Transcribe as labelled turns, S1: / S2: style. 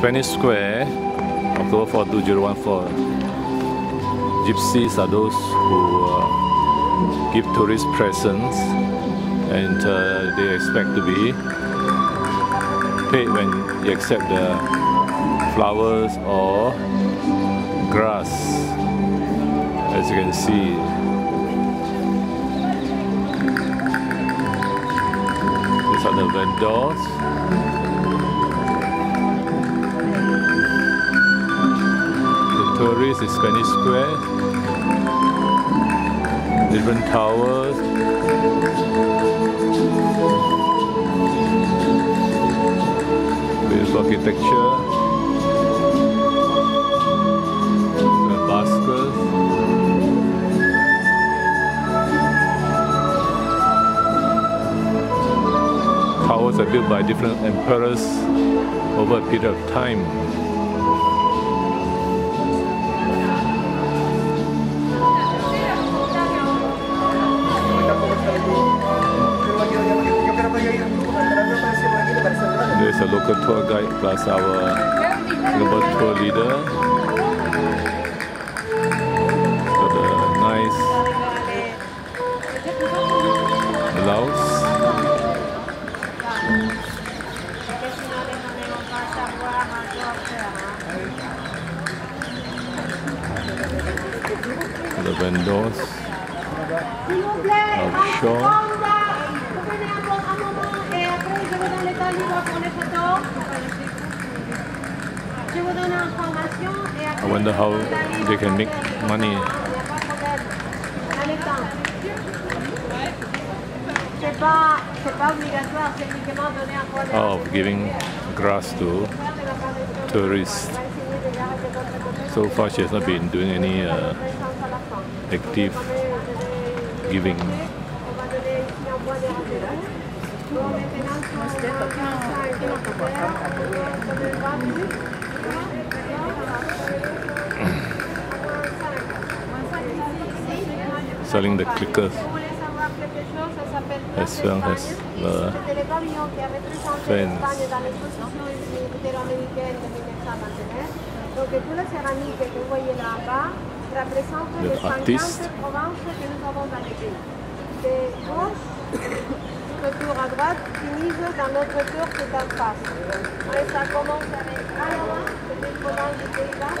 S1: Spanish Square, October 4, 2014. Gypsies are those who uh, give tourist presents and uh, they expect to be paid when you accept the flowers or grass as you can see these are the vendors is Spanish Square. Different towers. Beautiful architecture. The. Towers are built by different emperors over a period of time. There's a local tour guide plus our global tour leader. Got a nice blouse. The vendors of shore. I wonder how they can make money. Of giving grass to tourists. So far she has not been doing any uh, active giving. Selling the clickers as well as the fans.
S2: Donc toute Trinidad, dans notre tour, c'est en face. Ça commence avec Iowa, c'est le de Pays-Bas,